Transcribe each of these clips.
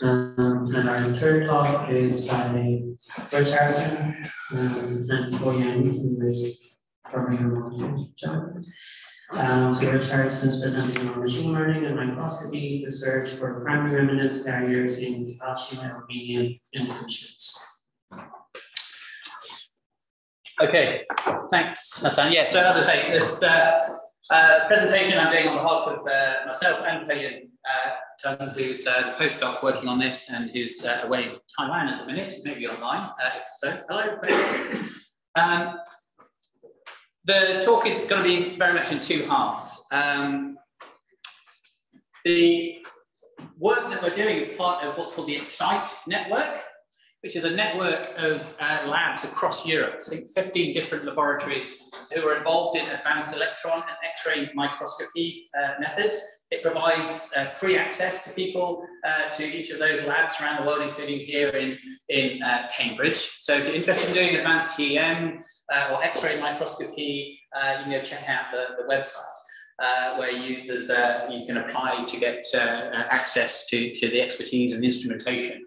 Um, and our third talk is by Harrison um, and Po-Yen from this program. Um, so Rich Harrison is presenting on machine learning and microscopy, the search for primary remanence carriers in calcium and aluminium inclusions. Okay, thanks, Hassan. Yeah, so as I say, this uh, uh, presentation I'm doing on behalf of uh, myself and Po-Yen uh, Tung, who's uh, the postdoc working on this and who's uh, away in Taiwan at the minute, maybe online. Uh, so, hello, Um, the talk is going to be very much in two halves. Um, the work that we're doing is part of what's called the Excite network, which is a network of uh, labs across Europe. I think 15 different laboratories who are involved in advanced electron and X-ray microscopy uh, methods. It provides uh, free access to people uh, to each of those labs around the world, including here in, in uh, Cambridge. So if you're interested in doing advanced TEM uh, or X-ray microscopy, you can go check out the, the website. Uh, where you, there's, uh, you can apply to get uh, access to, to the expertise and instrumentation.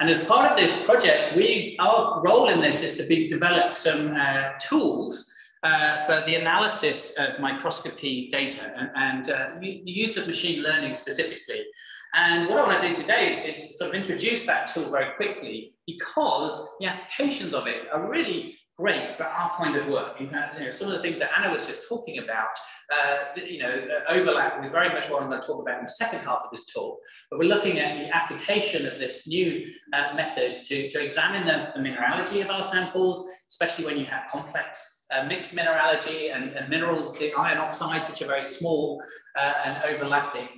And as part of this project, we our role in this is to be, develop some uh, tools uh, for the analysis of microscopy data and, and uh, the use of machine learning specifically. And what I want to do today is, is, sort of introduce that tool very quickly because the applications of it are really great for our kind of work. You know, some of the things that Anna was just talking about uh, you know, uh, overlap with very much what I'm going to talk about in the second half of this talk. But we're looking at the application of this new uh, method to, to examine the, the, mineralogy of our samples, especially when you have complex uh, mixed mineralogy and, and, minerals, the iron oxides, which are very small uh, and overlapping.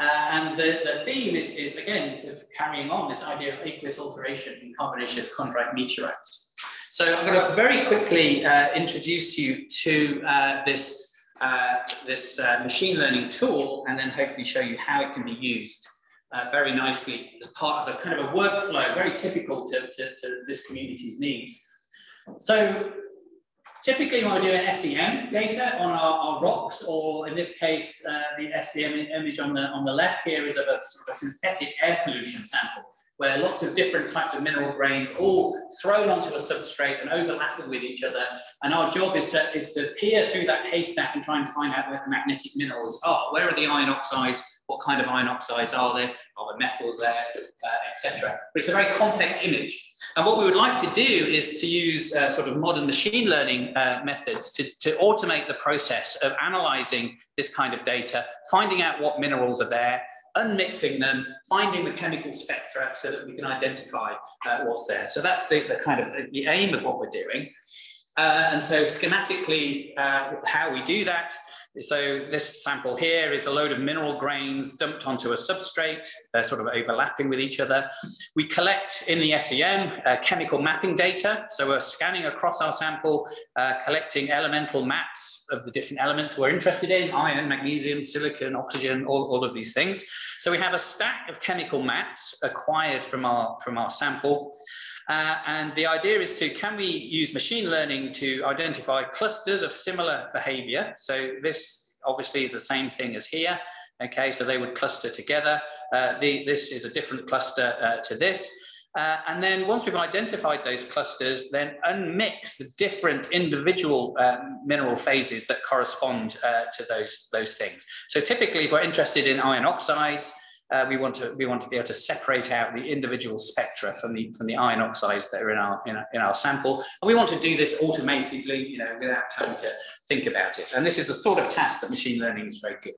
Uh, and the, the theme is, is, again, to carrying on this idea of aqueous alteration in carbonaceous chondrite meteorites. So I'm going to very quickly introduce you to this uh, this uh, machine learning tool and then hopefully show you how it can be used uh, very nicely as part of a kind of a workflow, very typical to, to, to this community's needs. So typically when we're doing SEM data on our, our rocks, or in this case, uh, the SEM image on the, on the left here is of a, a synthetic air pollution sample where lots of different types of mineral grains all thrown onto a substrate and overlapping with each other. And our job is to, is to peer through that haystack and try and find out where the magnetic minerals are. Where are the iron oxides? What kind of iron oxides are there? Are the metals there, uh, etc. But it's a very complex image. And what we would like to do is to use uh, sort of modern machine learning uh, methods to, to automate the process of analyzing this kind of data, finding out what minerals are there, unmixing them, finding the chemical spectra so that we can identify uh, what's there. So that's the, the, kind of the aim of what we're doing. Uh, and so schematically, uh, how we do that. So this sample here is a load of mineral grains dumped onto a substrate, they're sort of overlapping with each other. We collect in the SEM uh, chemical mapping data. So we're scanning across our sample, uh, collecting elemental maps of the different elements we're interested in, iron, magnesium, silicon, oxygen, all, all of these things. So we have a stack of chemical maps acquired from our, from our sample. Uh, and the idea is to, can we use machine learning to identify clusters of similar behavior? So this obviously is the same thing as here. Okay, so they would cluster together. Uh, the, this is a different cluster uh, to this. Uh, and then once we've identified those clusters, then unmix the different individual um, mineral phases that correspond uh, to those, those things. So typically, if we're interested in iron oxides, uh, we want to we want to be able to separate out the individual spectra from the from the iron oxides that are in our in our, in our sample, and we want to do this automatically, you know, without having to think about it. And this is the sort of task that machine learning is very good.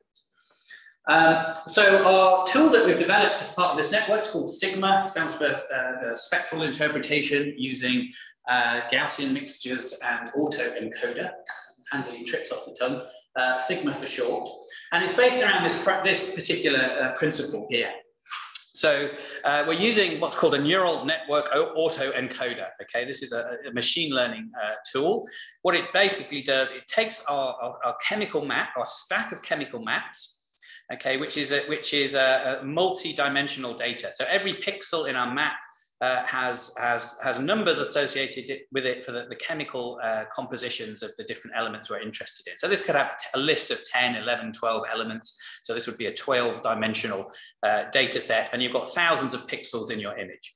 Um, so our tool that we've developed as part of this network is called Sigma. Stands for uh, spectral interpretation using uh, Gaussian mixtures and autoencoder. Handily trips off the tongue. Uh, Sigma for short. And it's based around this, this particular uh, principle here. So uh, we're using what's called a neural network autoencoder. Okay, this is a, a machine learning uh, tool. What it basically does, it takes our, our, our, chemical map, our stack of chemical maps, okay, which is a, which is a, a multi-dimensional data. So every pixel in our map uh, has, has, has numbers associated with it for the, the chemical uh, compositions of the different elements we're interested in. So this could have a list of 10, 11, 12 elements. So this would be a 12 dimensional uh, data set and you've got thousands of pixels in your image.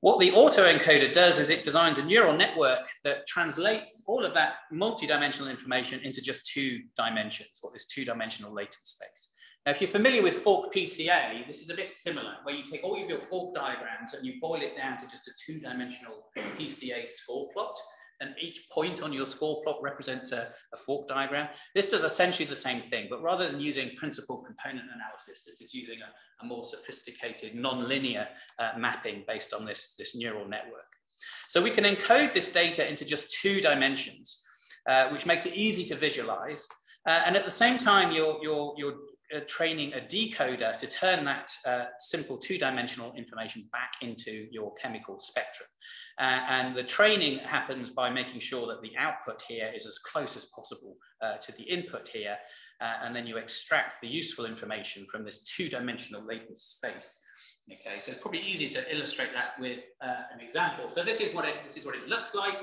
What the autoencoder does is it designs a neural network that translates all of that multi-dimensional information into just two dimensions, what is two-dimensional latent space. Now, if you're familiar with FORC PCA, this is a bit similar, where you take all of your FORC diagrams and you boil it down to just a two-dimensional PCA score plot, and each point on your score plot represents a, a, FORC diagram. This does essentially the same thing, but rather than using principal component analysis, this is using a, a more sophisticated non-linear uh, mapping based on this, this neural network. So we can encode this data into just two dimensions, uh, which makes it easy to visualize. Uh, and at the same time, you're, you're, you're training a decoder to turn that uh, simple two-dimensional information back into your chemical spectrum. Uh, and the training happens by making sure that the output here is as close as possible uh, to the input here. Uh, and then you extract the useful information from this two-dimensional latent space. Okay, so it's probably easy to illustrate that with uh, an example. So this is what it this is what it looks like.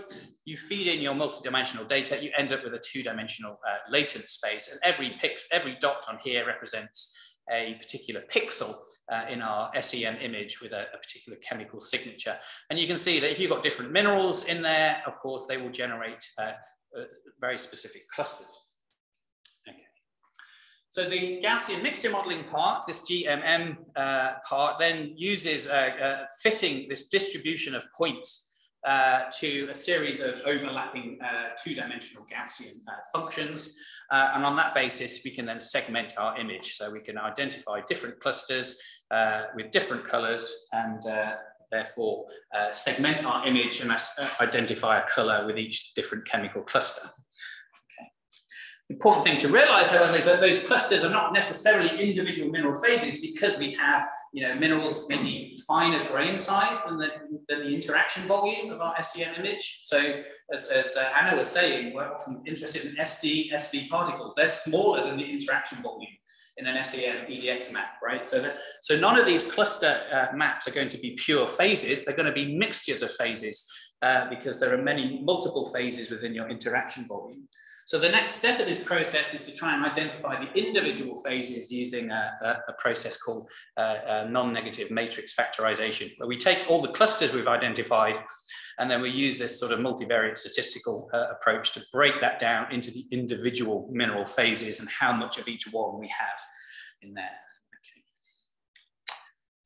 You feed in your multi-dimensional data, you end up with a two-dimensional uh, latent space, and every pic every dot on here represents a particular pixel uh, in our SEM image with a, a, particular chemical signature. And you can see that if you've got different minerals in there, of course, they will generate uh, uh, very specific clusters. So the Gaussian mixture modeling part, this GMM uh, part, then uses uh, uh, fitting this distribution of points uh, to a series of overlapping uh, two-dimensional Gaussian uh, functions. and on that basis, we can then segment our image. So we can identify different clusters with different colors and therefore segment our image and identify a color with each different chemical cluster important thing to realize, however, is that those clusters are not necessarily individual mineral phases because we have you know, minerals maybe finer grain size than the, than the interaction volume of our SEM image. So as, as uh, Anna was saying, we're often interested in SD, SD particles. They're smaller than the interaction volume in an SEM EDX map, right? So, that, so none of these cluster uh, maps are going to be pure phases. They're going to be mixtures of phases uh, because there are many multiple phases within your interaction volume. So the next step of this process is to try and identify the individual phases using a, a, a process called uh, non-negative matrix factorization, where we take all the clusters we've identified and then we use this sort of multivariate statistical uh, approach to break that down into the individual mineral phases and how much of each one we have in there.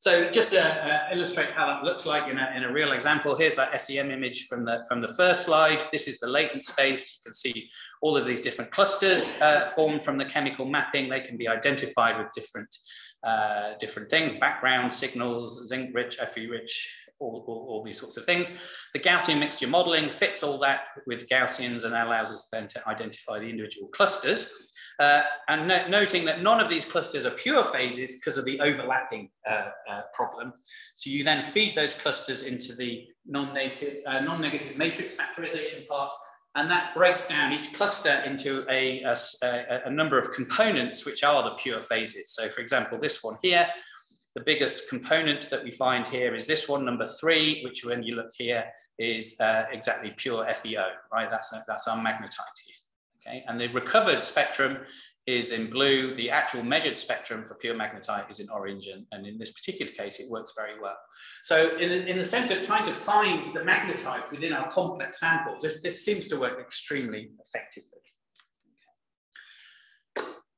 So just to uh, illustrate how that looks like in a, in a real example, here's that SEM image from the, from the first slide. This is the latent space. You can see all of these different clusters uh, formed from the chemical mapping. They can be identified with different, uh, different things, background signals, zinc rich, Fe rich, all, all, all, these sorts of things. The Gaussian mixture modeling fits all that with Gaussians and allows us then to identify the individual clusters. Uh, and no noting that none of these clusters are pure phases because of the overlapping uh, uh, problem. So you then feed those clusters into the non-negative uh, non matrix factorization part, and that breaks down each cluster into a, a, a, number of components, which are the pure phases. So for example, this one here, the biggest component that we find here is this one, number three, which when you look here is uh, exactly pure FeO, right? That's, that's our magnetite here okay? And the recovered spectrum is in blue. The actual measured spectrum for pure magnetite is in orange. And, and in this particular case, it works very well. So in, in the sense of trying to find the magnetite within our complex samples, this, this seems to work extremely effectively.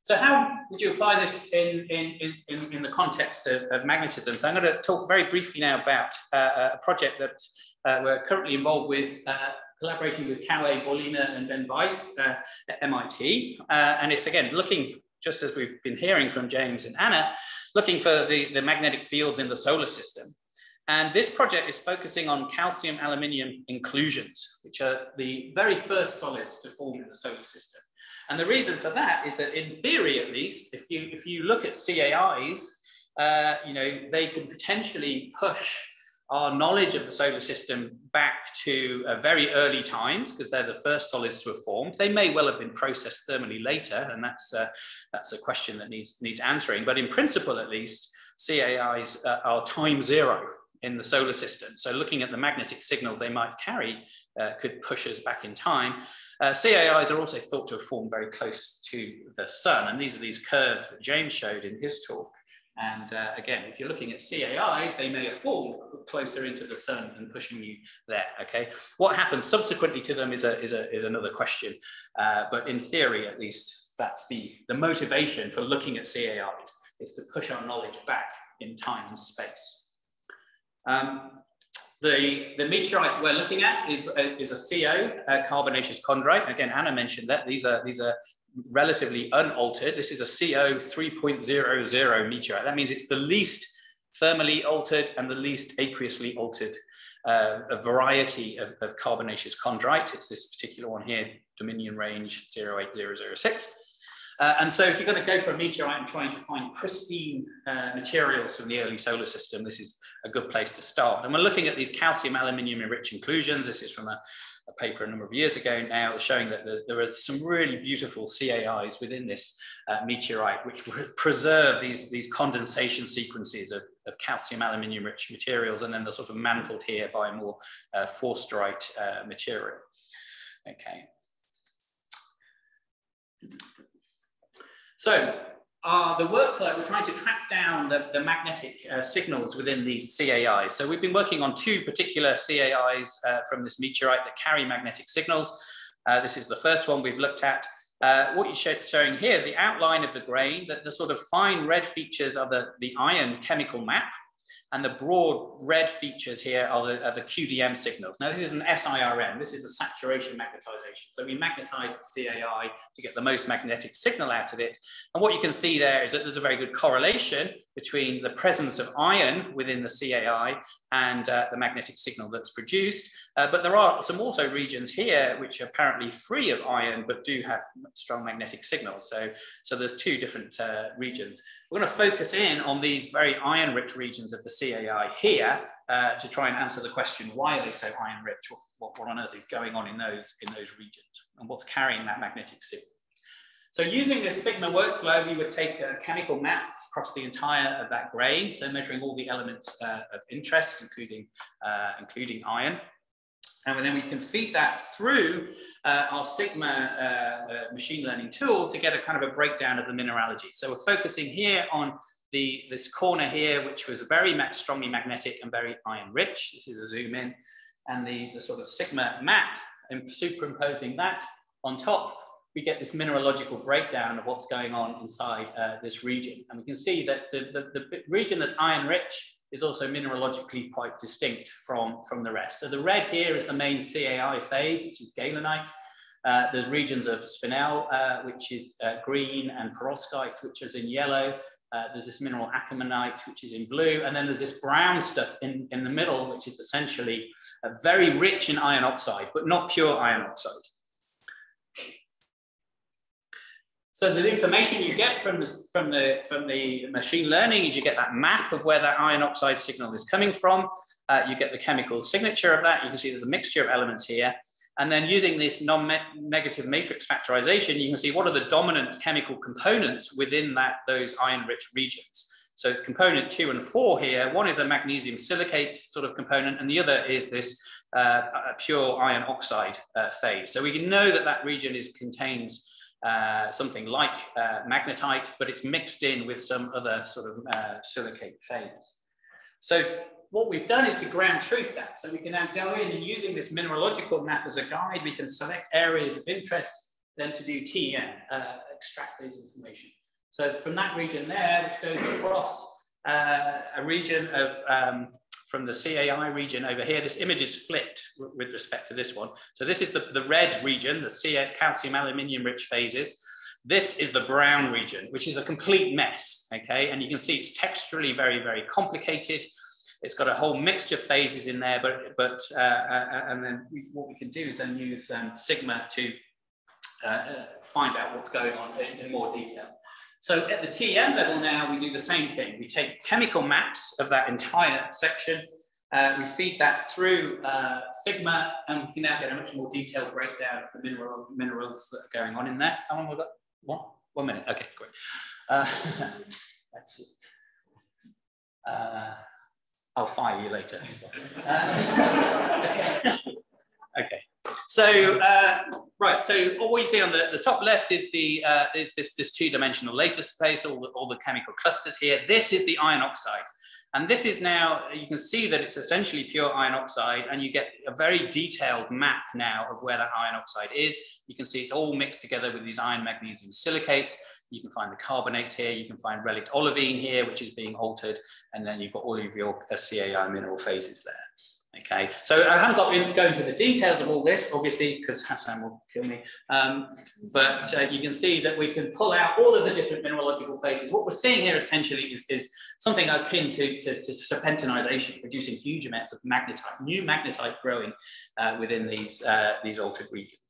So how would you apply this in, in, in, in the context of, of, magnetism? So I'm going to talk very briefly now about uh, a project that uh, we're currently involved with uh, collaborating with Cauê Borlina and Ben Weiss uh, at MIT. Uh, and it's again, looking, just as we've been hearing from James and Anna, looking for the, the magnetic fields in the solar system. And this project is focusing on calcium aluminium inclusions, which are the very first solids to form in the solar system. And the reason for that is that in theory, at least, if you, if you look at CAIs, uh, you know, they can potentially push our knowledge of the solar system back to uh, very early times because they're the first solids to have formed. They may well have been processed thermally later, and that's uh, that's a question that needs needs answering. But in principle, at least, CAIs uh, are time zero. in the solar system. So looking at the magnetic signals they might carry uh, could push us back in time. Uh, CAIs are also thought to have formed very close to the sun, and these are these curves that James showed in his talk. And uh, again, if you're looking at CAIs, they may have fallen closer into the sun and pushing you there, okay? What happens subsequently to them is, a, is, a, is another question. Uh, but in theory, at least, that's the, the motivation for looking at CAIs, is to push our knowledge back in time and space. Um, the, the meteorite we're looking at is, uh, is a CO, uh, carbonaceous chondrite. Again, Anna mentioned that these are, these are relatively unaltered. This is a CO 3.00 meteorite. That means it's the least thermally altered and the least aqueously altered uh, a variety of, of, carbonaceous chondrite. It's this particular one here, Dominion range 08006. Uh, and so if you're going to go for a meteorite and trying to find pristine uh, materials from the early solar system, this is a good place to start. And we're looking at these calcium aluminium enriched inclusions. This is from a a paper a number of years ago now showing that there, there are some really beautiful CAIs within this uh, meteorite, which preserve these, these condensation sequences of, of calcium aluminium rich materials, and then they're sort of mantled here by more uh, forsterite uh, material. Okay. So uh, the workflow, we're trying to track down the, the magnetic uh, signals within these CAIs. So we've been working on two particular CAIs uh, from this meteorite that carry magnetic signals. Uh, this is the first one we've looked at. Uh, what you're showing here is the outline of the grain, that the sort of fine red features are the, the iron chemical map. And the broad red features here are the, are the, QDM signals. Now, this is an SIRM. This is a saturation magnetization. So we magnetize the CAI to get the most magnetic signal out of it. And what you can see there is that there's a very good correlation between the presence of iron within the CAI and uh, the magnetic signal that's produced. Uh, but there are some also regions here which are apparently free of iron but do have strong magnetic signals. So, so there's two different uh, regions. We're going to focus in on these very iron-rich regions of the CAI here uh, to try and answer the question, why are they so iron-rich? What, what, on earth is going on in those, in those regions? And what's carrying that magnetic signal? So using this Sigma workflow, we would take a chemical map across the entire of that grain, so measuring all the elements uh, of interest, including, uh, including iron. And then we can feed that through uh, our Sigma uh, uh, machine learning tool to get a kind of a breakdown of the mineralogy. So we're focusing here on the, this corner here, which was very strongly magnetic and very iron rich. This is a zoom in. And the, the sort of Sigma map, and superimposing that on top, we get this mineralogical breakdown of what's going on inside uh, this region. And we can see that the, the, the region that's iron rich is also mineralogically quite distinct from, from the rest. So the red here is the main CAI phase, which is gehlenite. Uh, there's regions of spinel, uh, which is uh, green, and perovskite, which is in yellow. Uh, there's this mineral akermanite, which is in blue. And then there's this brown stuff in, in the middle, which is essentially very rich in iron oxide, but not pure iron oxide. So the information you get from the, from, the, from the machine learning is you get that map of where that iron oxide signal is coming from. Uh, you get the chemical signature of that. You can see there's a mixture of elements here. And then using this non-negative matrix factorization, you can see what are the dominant chemical components within that those iron-rich regions. So it's component two and four here. One is a magnesium silicate sort of component, and the other is this uh, pure iron oxide uh, phase. So we can know that that region is contains uh, something like uh, magnetite, but it's mixed in with some other sort of uh, silicate phase. So what we've done is to ground truth that. So we can now go in and using this mineralogical map as a guide, we can select areas of interest, then to do TEM, uh, extract those information. So from that region there, which goes across uh, a region of um, from the CAI region over here, this image is flipped with respect to this one. So this is the, the red region, the CA, calcium aluminium rich phases. This is the brown region, which is a complete mess, okay? And you can see it's texturally very, very complicated. It's got a whole mixture of phases in there, but, but uh, uh, and then we, what we can do is then use um, Sigma to uh, uh find out what's going on in, in more detail. So at the TEM level now, we do the same thing. We take chemical maps of that entire section, uh, we feed that through uh, Sigma, and we can now get a much more detailed breakdown of the mineral, minerals that are going on in there. How long have we got? One? One minute. Okay, great. Uh, let's see. I'll fire you later. Uh, okay. okay. So, uh, right, so what you see on the, the top left is the uh, is this, this two-dimensional latent space, all the, all the chemical clusters here. This is the iron oxide. And this is now, you can see that it's essentially pure iron oxide and you get a very detailed map now of where that iron oxide is. You can see it's all mixed together with these iron magnesium silicates. You can find the carbonates here. You can find relict olivine here, which is being altered. And then you've got all of your CAI mineral phases there. Okay, so I haven't got go into the details of all this, obviously, because Hassan will kill me. Um, but uh, you can see that we can pull out all of the different mineralogical phases. What we're seeing here essentially is, is something akin to, to, to, serpentinization, producing huge amounts of magnetite, new magnetite growing uh, within these, uh, these altered regions.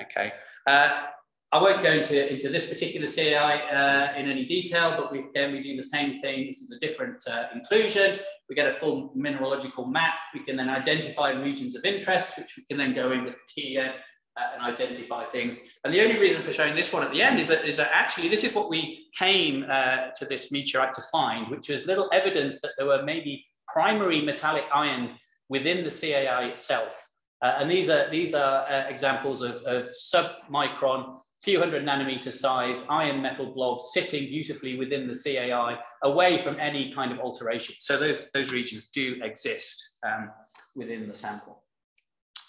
Okay, uh, I won't go into, into this particular CAI uh, in any detail, but we, again, we do the same thing. This is a different uh, inclusion. We get a full mineralogical map. We can then identify regions of interest, which we can then go in with TEM uh, and identify things. And the only reason for showing this one at the end is that, is that actually this is what we came uh, to this meteorite to find, which was little evidence that there were maybe primary metallic iron within the CAI itself. Uh, and these are, these are uh, examples of, of sub-micron few hundred nanometer size iron metal blobs sitting beautifully within the CAI away from any kind of alteration. So those, those regions do exist um, within the sample.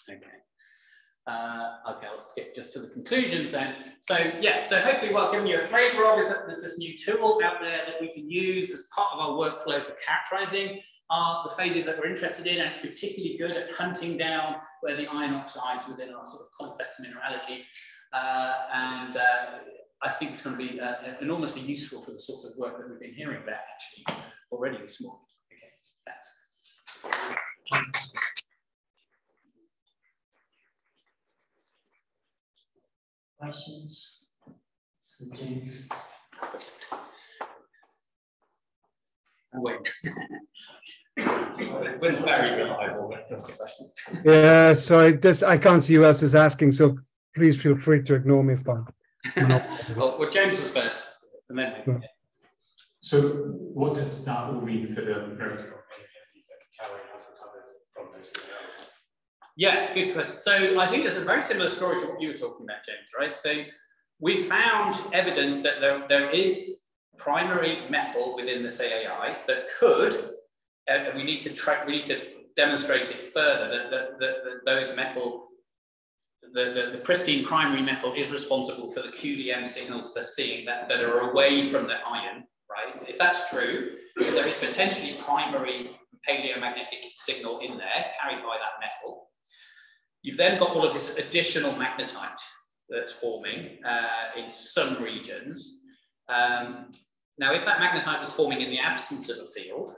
Okay. Uh, okay, I'll skip just to the conclusions then. So yeah, so hopefully what I've given you a flavor of is that there's this new tool out there that we can use as part of our workflow for characterizing are the phases that we're interested in, and particularly good at hunting down where the iron oxides within our sort of complex mineralogy uh, and uh, I think it's going to be uh, enormously useful for the sorts of work that we've been hearing about actually already this morning. Okay, thanks. Questions? So James. Wait. very reliable that's the question. Yeah, sorry, this I can't see who else is asking, so please feel free to ignore me if I'm not. well, well, James was first, and then. Yeah. So, what does that all mean for the protocol? Yeah, good question. So I think it's a very similar story to what you were talking about, James, right? So we found evidence that there, there is primary metal within the CAI that could, and uh, we need to track, we need to demonstrate it further that, that, that, that those metal the, the, the, pristine primary metal is responsible for the QDM signals they're seeing that, that are away from the iron, right? If that's true, if there is potentially primary paleomagnetic signal in there carried by that metal, you've then got all of this additional magnetite that's forming uh, in some regions. Um, now, if that magnetite was forming in the absence of a field,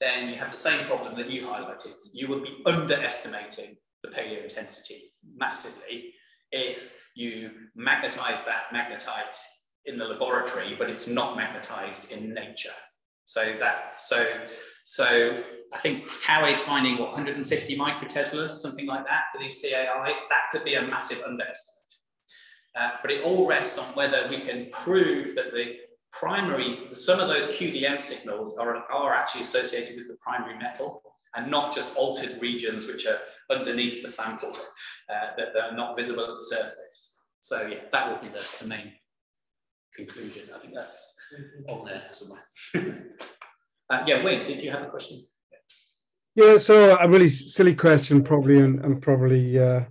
then you have the same problem that you highlighted. You would be underestimating the paleo intensity massively if you magnetize that magnetite in the laboratory, but it's not magnetized in nature. So that so so I think is finding what 150 microteslas, something like that, for these CAIs. That could be a massive underestimate. Uh, but it all rests on whether we can prove that the primary, some of those QDM signals are, are actually associated with the primary metal and not just altered regions which are underneath the sample uh, that, are not visible at the surface. So yeah, that would be the, the main conclusion. I think that's on there somewhere. uh, yeah, Wayne, did you have a question? Yeah, so a really silly question, probably, and, and probably uh,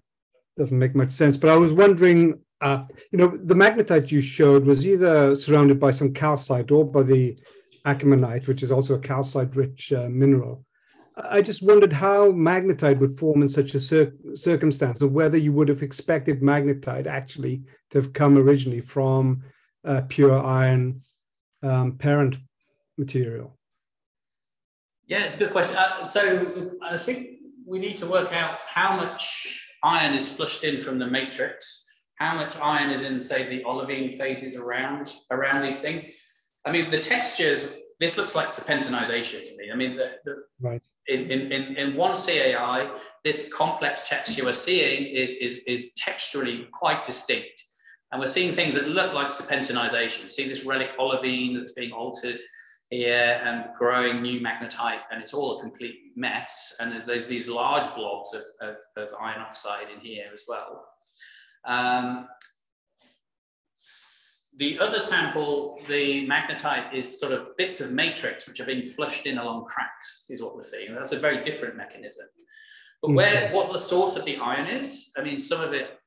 doesn't make much sense. But I was wondering, uh, you know, the magnetite you showed was either surrounded by some calcite or by the akermanite, which is also a calcite-rich uh, mineral. I just wondered how magnetite would form in such a cir- circumstance, or whether you would have expected magnetite actually to have come originally from uh, pure iron um, parent material. Yeah, it's a good question. Uh, so I think we need to work out how much iron is flushed in from the matrix, how much iron is in, say, the olivine phases around around these things. I mean, the textures this looks like serpentinization to me. I mean, the, the, right. in, in, in one CAI, this complex text you are seeing is, is, is texturally quite distinct. And we're seeing things that look like serpentinization. See this relic olivine that's being altered here and growing new magnetite, and it's all a complete mess. And there's these large blobs of, of, of iron oxide in here as well. Um, the other sample, the magnetite, is sort of bits of matrix which are being flushed in along cracks, is what we're seeing. That's a very different mechanism. But where what the source of the iron is, I mean, some of it,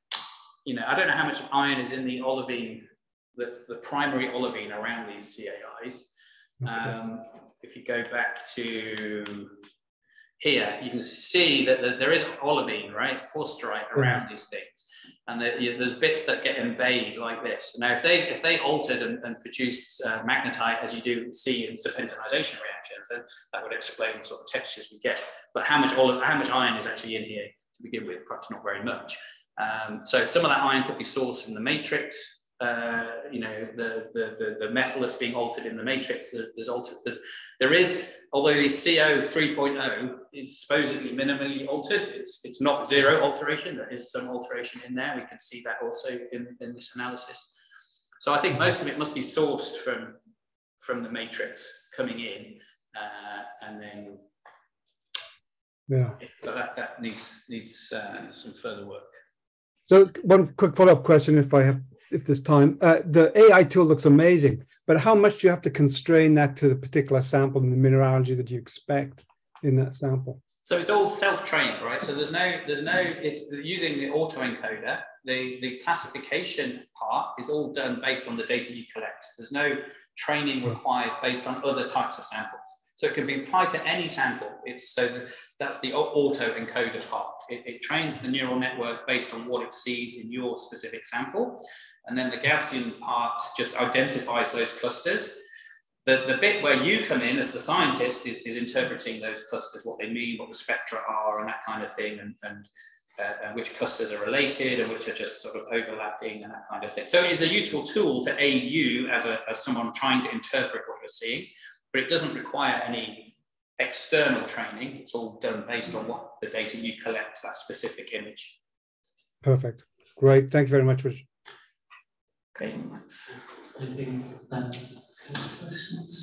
you know, I don't know how much iron is in the olivine, the, the primary olivine around these CAIs. Okay. Um, if you go back to here, you can see that, there is olivine, right, forsterite around mm. these things and the, you, there's bits that get embayed like this. Now, if they if they altered and, and produced uh, magnetite as you do see in serpentinization reactions, then that would explain the sort of textures we get. But how much all how much iron is actually in here to begin with? Perhaps not very much. Um, so some of that iron could be sourced from the matrix. Uh, you know, the, the, the the metal that's being altered in the matrix. There's altered. There's there is, although the CO 3.0 is supposedly minimally altered, it's, it's not zero alteration. There is some alteration in there. We can see that also in, in this analysis. So I think most of it must be sourced from, from the matrix coming in uh, and then yeah. that, that needs, needs uh, some further work. So one quick follow-up question, if I have if there's time. Uh, the AI tool looks amazing, but how much do you have to constrain that to the particular sample and the mineralogy that you expect in that sample? So it's all self-trained, right? So there's no, there's no, it's using the autoencoder. The, the classification part is all done based on the data you collect. There's no training required based on other types of samples. So it can be applied to any sample. It's so that, that's the auto encoder part. It, it, trains the neural network based on what it sees in your specific sample. And then the Gaussian part just identifies those clusters. The, the bit where you come in as the scientist is, is interpreting those clusters, what they mean, what the spectra are, and that kind of thing, and, and, uh, and which clusters are related and which are just sort of overlapping and that kind of thing. So it is a useful tool to aid you as, a, as someone trying to interpret what you're seeing, but it doesn't require any external training. It's all done based on what the data you collect, that specific image. Perfect. Great. Thank you very much, Richard. Okay, I think that's questions.